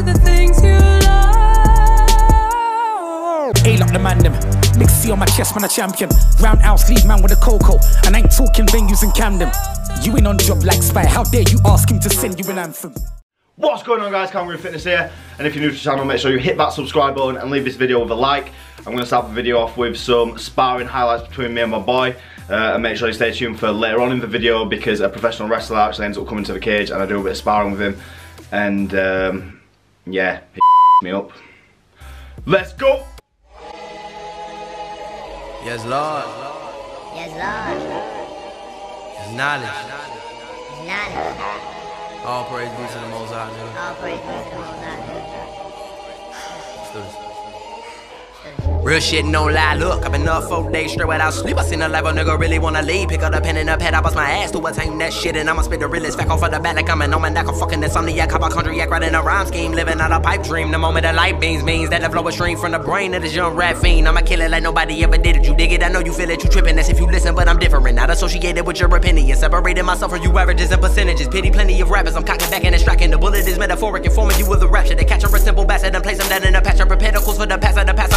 to the things you love. A-lock the man them. Niggas see on my chest man a champion. Roundhouse lead man with a cocoa. And I ain't talking venues in Camden. You ain't on job like Spy. How dare you ask him to send you an anthem? What's going on guys, Cameron Fitness here, and if you're new to the channel make sure you hit that subscribe button and leave this video with a like. I'm going to start the video off with some sparring highlights between me and my boy, uh, and make sure you stay tuned for later on in the video because a professional wrestler actually ends up coming to the cage and I do a bit of sparring with him, and um, yeah, he me up. Let's go! Yes, Lord. Yes, Lord. It's knowledge. It's knowledge. All praise be to the Most High. All praise be to the Most High. Let's do this. Real shit, no lie. Look, I've been up four days straight without sleep. I seen a level nigga really wanna leave. Pick up the pen and the pad, I bust my ass to attain that shit. And I'ma spit the realest back off of the bat like I'm an omen. Like a fucking insomniac, hypochondriac, riding a rhyme scheme. Living out a pipe dream. The moment the light beams means that the flow is stream from the brain of this young rap fiend. I'ma kill it like nobody ever did it. You dig it? I know you feel it, you tripping. That's if you listen, but I'm different. Not associated with your opinion. Separating myself from you averages and percentages. Pity plenty of rappers. I'm cocking back and striking. The bullet is metaphoric, informing you of the rapture. They catch a simple bastard and place them down in a patch. I prepare the for the pass of the pass.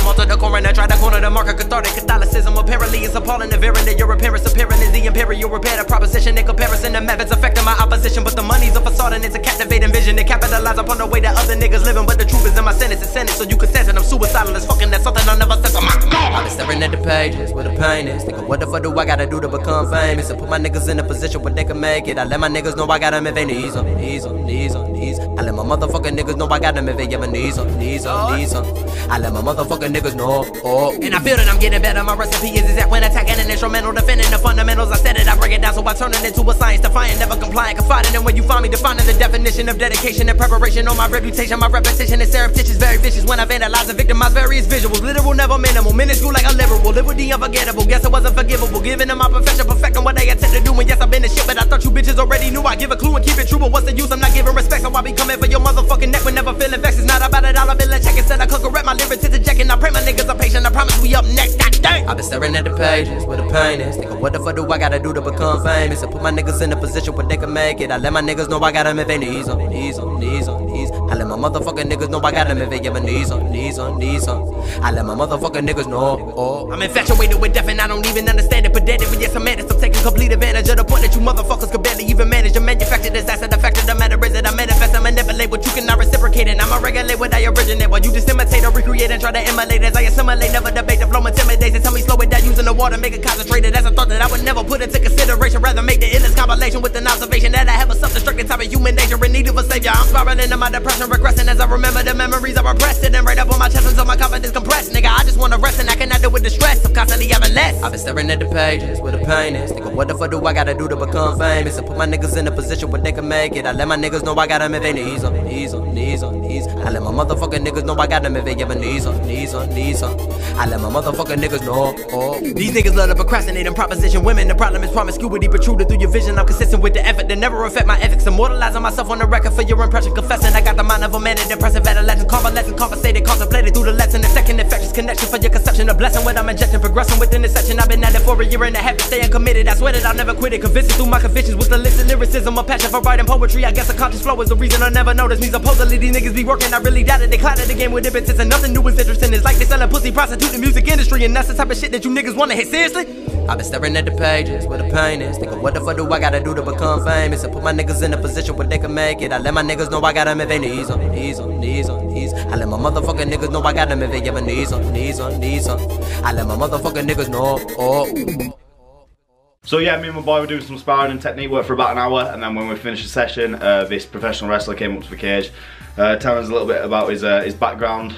The marker cathartic Catholicism apparently is appalling. The variant that your appearance appearing is the imperial repair. The proposition in comparison to methods affecting my opposition. But the money's a facade and it's a captivating vision. To capitalize upon the way that other niggas living. But the truth is in my sentence it's sentence so you can sense it I'm suicidal as fucking. That's something I never said oh my god. I've been staring at the pages where the pain is. Thinking what the fuck do I gotta do to become famous? And put my niggas in a position where they can make it. I let my niggas know I got them if they knees on knees on knees on knees. I let my motherfucking niggas know I got them if they ever knees on knees on knees on. I let my motherfucking niggas know. Oh. oh. And I feel that I'm getting better. My recipe is exact when attacking an instrumental, defending the fundamentals. I said it, I break it down, so I turn it into a science defiant, never compliant, confiding. And when you find me defining the definition of dedication and preparation on my reputation, my repetition is surreptitious, very vicious. When I vandalize and victimize various visuals, literal, never minimal, minuscule like a liberal, live with the unforgettable. Guess it wasn't forgivable, giving them my profession, perfecting what they attempt to do. And yes, I've been a shit, but I thought you bitches already knew. I give a clue and keep it true, but what's the use? I'm not giving respect, so I be coming for your motherfucking neck when never feeling vexed. It's not about a dollar bill, check instead I cook a rep, my lyrics is ejecting. I pray my niggas are patient, I promise we up next. Damn. I've been staring at the pages where the pain is. Thinking, what the fuck do I gotta do to become famous? And put my niggas in a position where they can make it. I let my niggas know I got them if they knees on, knees on, knees on, knees. I let my motherfucking niggas know I got them if they ever knees on, knees on, knees on. I let my motherfucking niggas know. Oh, I'm infatuated with death and I don't even understand it. Pedantic, but yes, I'm mad. I'm taking complete advantage of the point that you motherfuckers could barely even manage. to manufacture disaster. The fact of the matter is that I manifest, I manipulate what you cannot reciprocate. And I'ma regulate what I originate. While you just imitate or recreate and try to emulate as I assimilate. Never debate the flow intimidates and tell me slow it down using the water, make it concentrated. That's a thought that I would never put into consideration. Rather make the illest compilation with an observation that I have a self-destructive type of human nature in need of a savior. I'm spiraling into my depression, regressing as I remember the memories I repressed. And right up on my chest until my confidence compressed. Nigga, I just wanna rest and I cannot deal with the stress. I'm constantly having less. I've been staring at the pages where the pain is. Nigga, what the fuck do I gotta do to become famous? And put my niggas in a position where they can make it. I let my niggas know I got them if they knees on, knees on, knees on, knees. I let my motherfucking niggas know I got them if they ever knees on, knees on, knees on. I let my motherfucking niggas know. These niggas love to procrastinate and proposition women. The problem is promiscuity protruded through your vision. I'm consistent with the effort that never affect my ethics. Immortalizing myself on the record for your impression. Confessing I got the mind of a man in depressive adolescent. Convalescent, compensated, contemplated through the lesson. The second infectious connection for your conception. A blessing when I'm injecting, progressing within the section. I've been at it for a year and a half, staying committed. I swear that I'll never quit it. Convincing through my convictions with the illicit lyricism. A passion for writing poetry. I guess a conscious flow is the reason I never noticed me. Supposedly these niggas be working. I really doubt it. They clouded the game with impetus and nothing new is interesting. It's like they selling pussy, prostitute, the music industry. And that's the type of shit that you niggas wanna hit seriously? I've been staring at the pages where the pain is. Thinking, what the fuck do I gotta do to become famous? And put my niggas in a position where they can make it. I let my niggas know I got them if they knees on, knees on, knees on, knees. I let my motherfucking niggas know I got them if they ever knees on, knees on, knees on. I let my motherfucking niggas know. Oh. So yeah, me and my boy were doing some sparring and technique work for about an hour, and then when we finished the session, uh, this professional wrestler came up to the cage, uh, telling us a little bit about his uh, his background,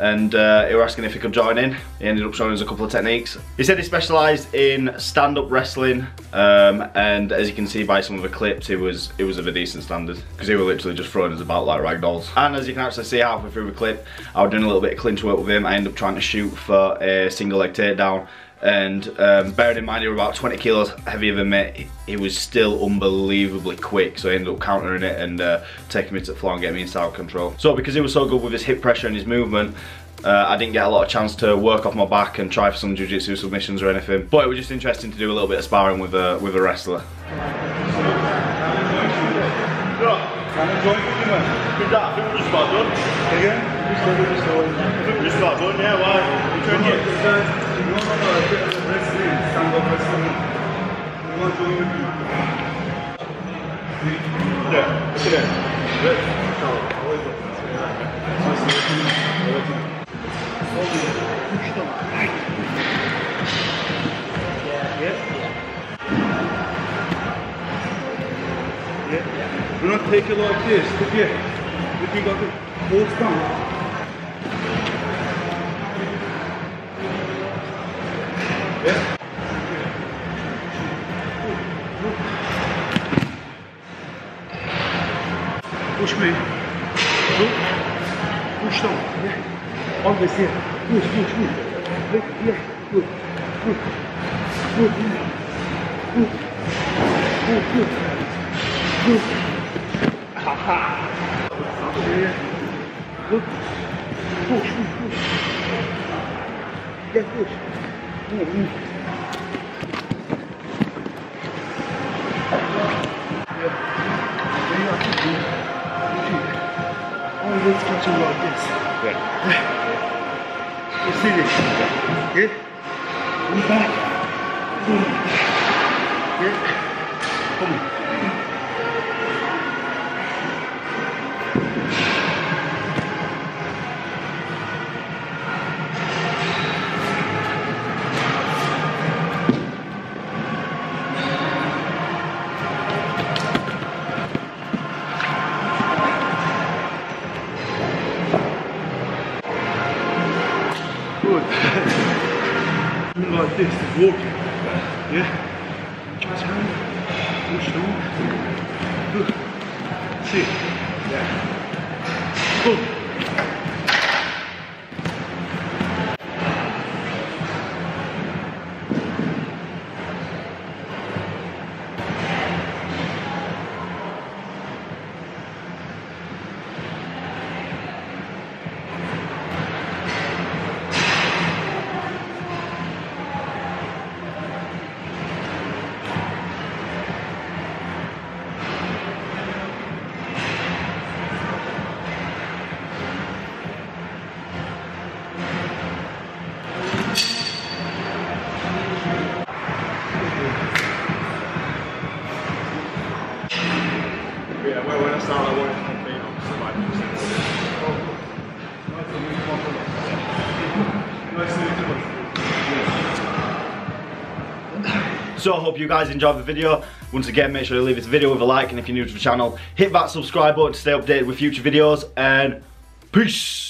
and uh, he were asking if he could join in. He ended up showing us a couple of techniques. He said he specialised in stand-up wrestling, um, and as you can see by some of the clips, he was it was of a decent standard because he were literally just throwing us about like rag dolls. And as you can actually see halfway through the clip, I was doing a little bit of clinch work with him. I ended up trying to shoot for a single leg takedown and um, bearing in mind he was about 20 kilos heavier than me, he was still unbelievably quick, so I ended up countering it and uh, taking me to the floor and getting me out control. So because he was so good with his hip pressure and his movement, uh, I didn't get a lot of chance to work off my back and try for some jiu-jitsu submissions or anything, but it was just interesting to do a little bit of sparring with a, with a wrestler. Yeah, look it. Yeah. Do not take it like this. Look here. Look, you got to hold down. Yeah. Push me. Look. Push down. Yeah. Always here. Push, push, push. Look, yeah. Good. Good. Good. Good. Good. Good. Good. Haha. Yeah. Look. Push, push, push. Yeah, push. Yeah, move. Always catch it like this. You see this? Yeah? Come back. Boom. Yeah? Come on. Good. Like this, walking. Yeah? Turn, push down. Good. Sit. So I hope you guys enjoyed the video. Once again, make sure you leave this video with a like and if you're new to the channel, hit that subscribe button to stay updated with future videos and peace!